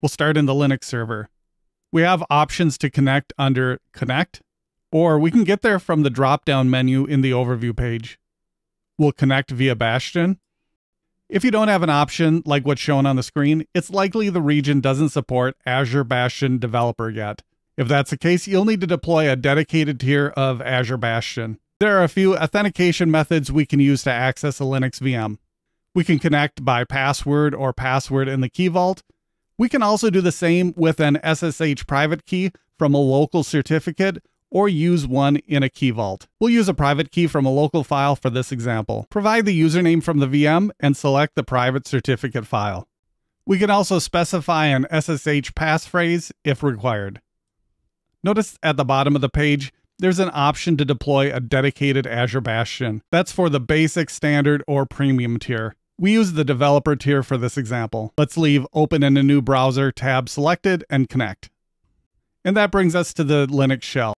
We'll start in the Linux server. We have options to connect under Connect, or we can get there from the drop down menu in the overview page. We'll connect via Bastion. If you don't have an option like what's shown on the screen, it's likely the region doesn't support Azure Bastion Developer yet. If that's the case, you'll need to deploy a dedicated tier of Azure Bastion. There are a few authentication methods we can use to access a Linux VM. We can connect by password or password in the Key Vault. We can also do the same with an SSH private key from a local certificate or use one in a key vault. We'll use a private key from a local file for this example. Provide the username from the VM and select the private certificate file. We can also specify an SSH passphrase if required. Notice at the bottom of the page, there's an option to deploy a dedicated Azure Bastion. That's for the basic, standard, or premium tier. We use the developer tier for this example. Let's leave open in a new browser tab selected and connect. And that brings us to the Linux shell.